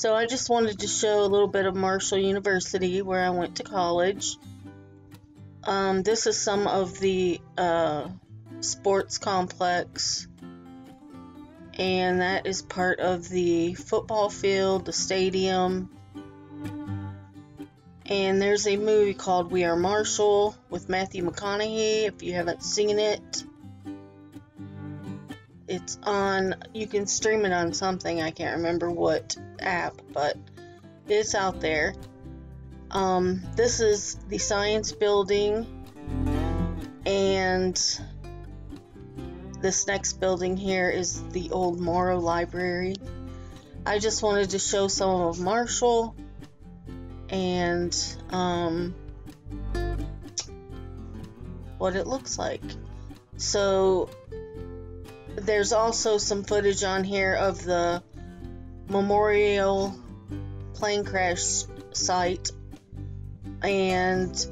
So I just wanted to show a little bit of Marshall University where I went to college. Um, this is some of the uh, sports complex and that is part of the football field, the stadium. And there's a movie called We Are Marshall with Matthew McConaughey if you haven't seen it. It's on, you can stream it on something, I can't remember what app, but it's out there. Um, this is the science building, and this next building here is the old Morrow Library. I just wanted to show some of Marshall and um, what it looks like. So there's also some footage on here of the Memorial plane crash site and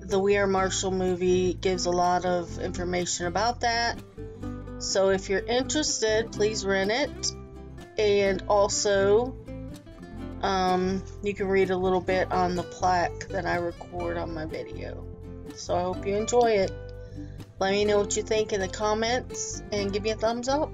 the We Are Marshall movie gives a lot of information about that. So if you're interested, please rent it. And also, um, you can read a little bit on the plaque that I record on my video. So I hope you enjoy it. Let me know what you think in the comments and give me a thumbs up.